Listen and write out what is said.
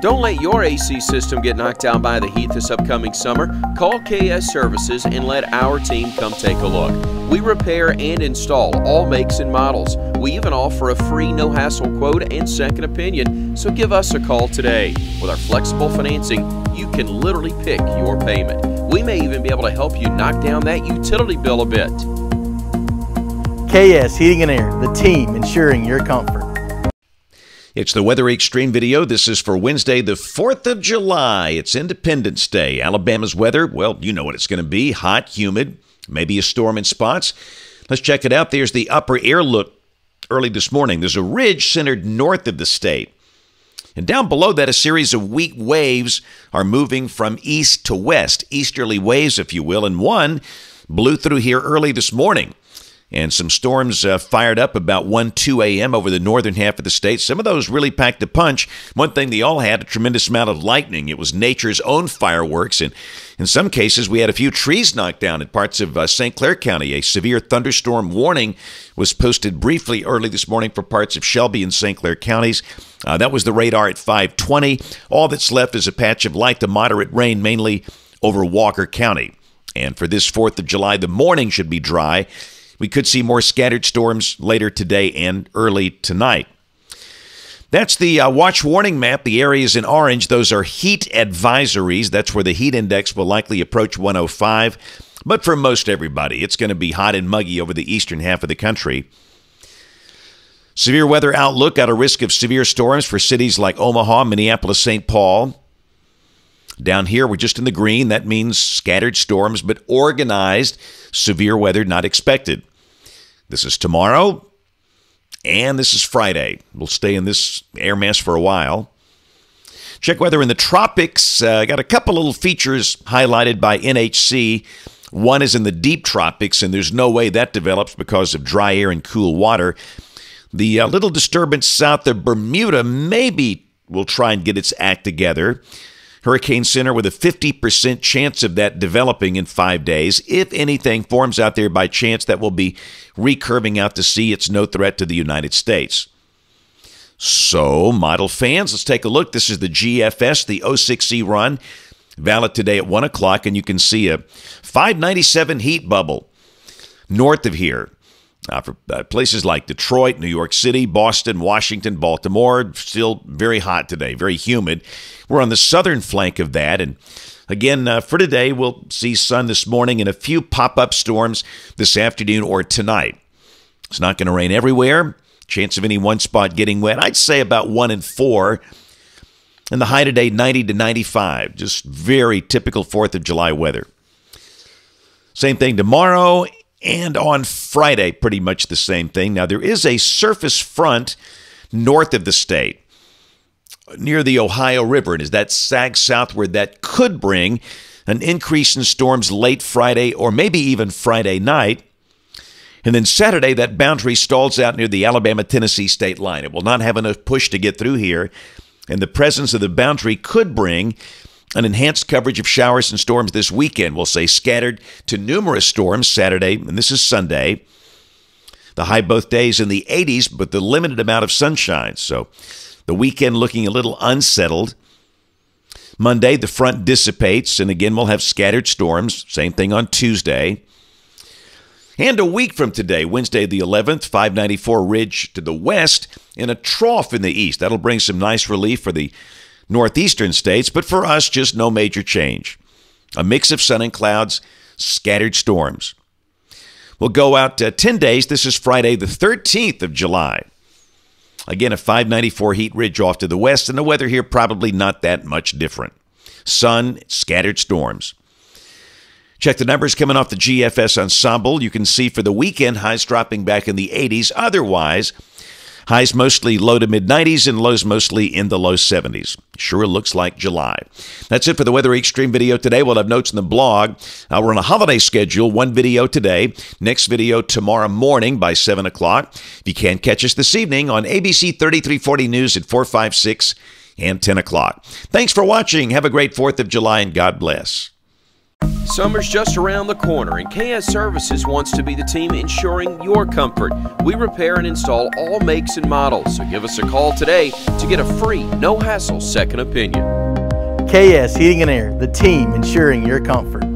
Don't let your AC system get knocked down by the heat this upcoming summer. Call KS Services and let our team come take a look. We repair and install all makes and models. We even offer a free no hassle quote and second opinion, so give us a call today. With our flexible financing, you can literally pick your payment. We may even be able to help you knock down that utility bill a bit. KS Heating and Air, the team ensuring your comfort. It's the Weather Xtreme video. This is for Wednesday, the 4th of July. It's Independence Day. Alabama's weather, well, you know what it's going to be hot, humid, maybe a storm in spots. Let's check it out. There's the upper air look early this morning. There's a ridge centered north of the state. And down below that, a series of weak waves are moving from east to west, easterly waves, if you will, and one blew through here early this morning and some storms uh, fired up about 1 2 a.m. over the northern half of the state. Some of those really packed a punch. One thing they all had a tremendous amount of lightning. It was nature's own fireworks, and in some cases, we had a few trees knocked down in parts of uh, St. Clair County. A severe thunderstorm warning was posted briefly early this morning for parts of Shelby and St. Clair counties. Uh, that was the radar at 520. All that's left is a patch of light to moderate rain, mainly over Walker County. And for this 4th of July, the morning should be dry we could see more scattered storms later today and early tonight. That's the uh, watch warning map. The areas in orange, those are heat advisories. That's where the heat index will likely approach 105. But for most everybody, it's going to be hot and muggy over the eastern half of the country. Severe weather outlook at a risk of severe storms for cities like Omaha, Minneapolis, St. Paul. Down here, we're just in the green. That means scattered storms, but organized severe weather not expected. This is tomorrow, and this is Friday. We'll stay in this air mass for a while. Check weather in the tropics. Uh, got a couple little features highlighted by NHC. One is in the deep tropics, and there's no way that develops because of dry air and cool water. The uh, little disturbance south of Bermuda maybe will try and get its act together. Hurricane Center with a 50% chance of that developing in five days. If anything forms out there by chance, that will be recurving out to sea. It's no threat to the United States. So, model fans, let's take a look. This is the GFS, the 06Z run, valid today at 1 o'clock, and you can see a 597 heat bubble north of here. Uh, for uh, places like Detroit, New York City, Boston, Washington, Baltimore, still very hot today, very humid. We're on the southern flank of that. And again, uh, for today, we'll see sun this morning and a few pop up storms this afternoon or tonight. It's not going to rain everywhere. Chance of any one spot getting wet, I'd say about one in four. And the high today, 90 to 95. Just very typical 4th of July weather. Same thing tomorrow and on Friday, pretty much the same thing. Now, there is a surface front north of the state near the Ohio River, and as that sags southward, that could bring an increase in storms late Friday or maybe even Friday night. And then Saturday, that boundary stalls out near the Alabama Tennessee state line. It will not have enough push to get through here. And the presence of the boundary could bring an enhanced coverage of showers and storms this weekend. We'll say scattered to numerous storms Saturday, and this is Sunday. The high both days in the 80s, but the limited amount of sunshine. So the weekend looking a little unsettled. Monday, the front dissipates, and again, we'll have scattered storms. Same thing on Tuesday. And a week from today, Wednesday the 11th, 594 ridge to the west and a trough in the east. That'll bring some nice relief for the northeastern states, but for us, just no major change. A mix of sun and clouds, scattered storms. We'll go out uh, 10 days. This is Friday, the 13th of July. Again, a 594 heat ridge off to the west, and the weather here probably not that much different. Sun, scattered storms. Check the numbers coming off the GFS ensemble. You can see for the weekend, highs dropping back in the 80s. Otherwise, Highs mostly low to mid 90s and lows mostly in the low 70s. Sure looks like July. That's it for the Weather Xtreme video today. We'll have notes in the blog. Uh, we're on a holiday schedule. One video today, next video tomorrow morning by 7 o'clock. If you can't catch us this evening on ABC 3340 News at 456 and 10 o'clock. Thanks for watching. Have a great 4th of July and God bless. Summer's just around the corner, and KS Services wants to be the team ensuring your comfort. We repair and install all makes and models, so give us a call today to get a free, no hassle second opinion. KS Heating and Air, the team ensuring your comfort.